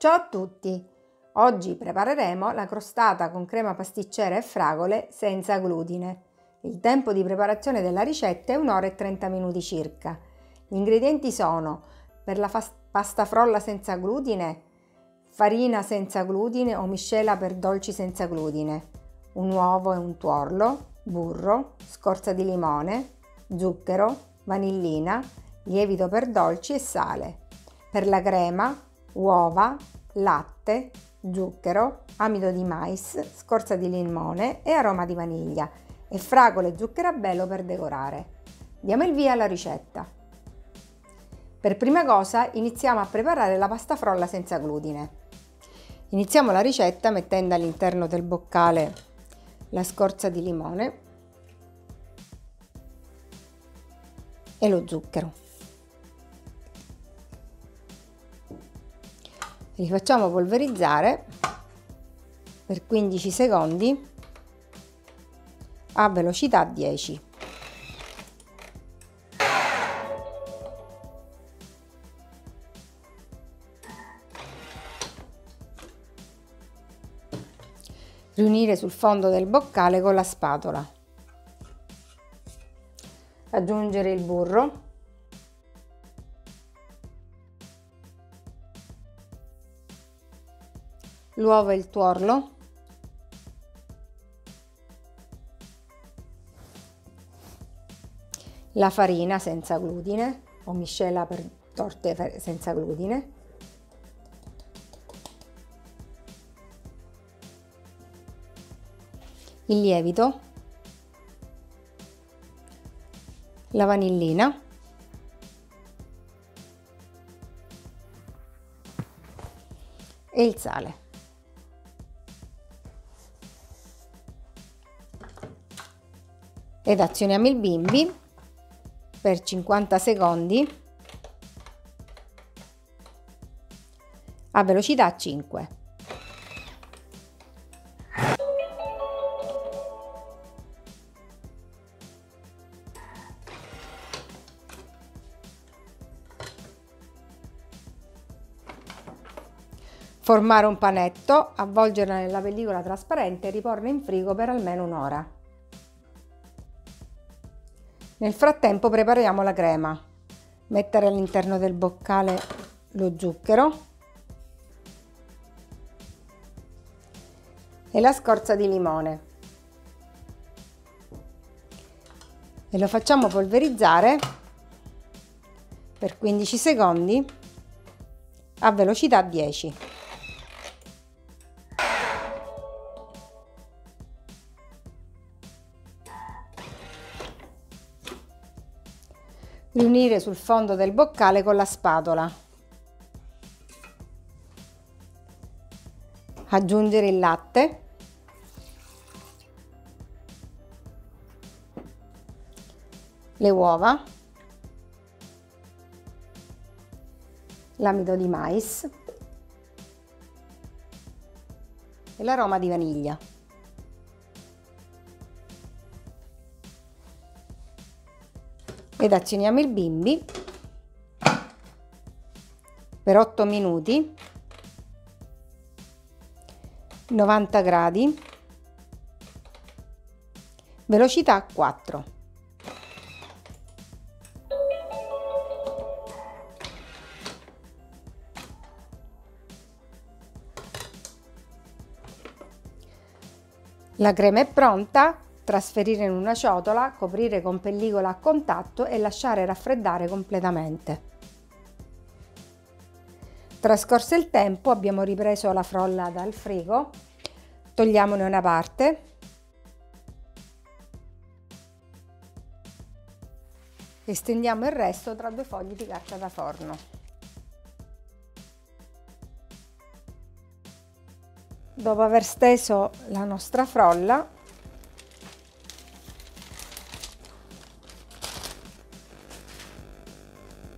Ciao a tutti! Oggi prepareremo la crostata con crema pasticcera e fragole senza glutine. Il tempo di preparazione della ricetta è un'ora e 30 minuti circa. Gli ingredienti sono per la pasta frolla senza glutine, farina senza glutine o miscela per dolci senza glutine, un uovo e un tuorlo, burro, scorza di limone, zucchero, vanillina, lievito per dolci e sale. Per la crema, uova, latte, zucchero, amido di mais, scorza di limone e aroma di vaniglia e fragole e zucchero a bello per decorare. Diamo il via alla ricetta. Per prima cosa iniziamo a preparare la pasta frolla senza glutine. Iniziamo la ricetta mettendo all'interno del boccale la scorza di limone e lo zucchero. Li facciamo polverizzare per 15 secondi a velocità 10. Riunire sul fondo del boccale con la spatola aggiungere il burro l'uovo e il tuorlo. La farina senza glutine o miscela per torte senza glutine. Il lievito. La vanillina. E il sale. Ed azioniamo il bimbi per 50 secondi a velocità 5. Formare un panetto, avvolgerla nella pellicola trasparente e riporre in frigo per almeno un'ora. Nel frattempo prepariamo la crema. Mettere all'interno del boccale lo zucchero e la scorza di limone. E lo facciamo polverizzare per 15 secondi a velocità 10. Riunire sul fondo del boccale con la spatola. Aggiungere il latte. Le uova. L'amido di mais. E l'aroma di vaniglia. Ed azioniamo il bimbi per 8 minuti. 90 gradi. Velocità 4 la crema è pronta Trasferire in una ciotola, coprire con pellicola a contatto e lasciare raffreddare completamente. Trascorso il tempo abbiamo ripreso la frolla dal frigo, togliamone una parte e stendiamo il resto tra due fogli di carta da forno. Dopo aver steso la nostra frolla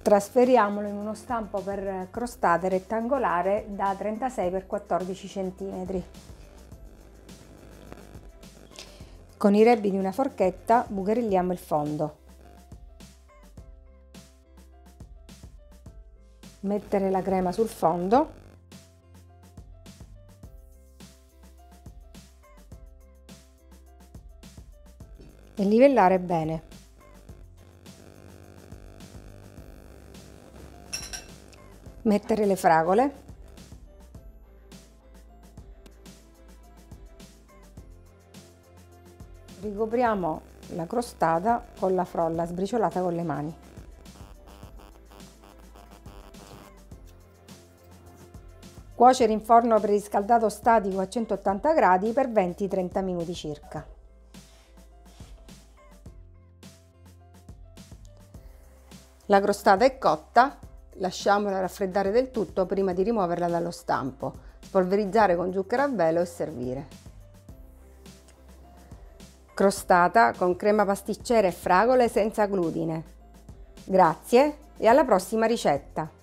Trasferiamolo in uno stampo per crostate rettangolare da 36 x 14 cm. Con i rebbi di una forchetta bucherelliamo il fondo. Mettere la crema sul fondo. E livellare bene. Mettere le fragole. Ricopriamo la crostata con la frolla sbriciolata con le mani. Cuocere in forno preriscaldato statico a 180 gradi per 20-30 minuti circa. La crostata è cotta, lasciamola raffreddare del tutto prima di rimuoverla dallo stampo, spolverizzare con zucchero a velo e servire. Crostata con crema pasticcera e fragole senza glutine. Grazie e alla prossima ricetta!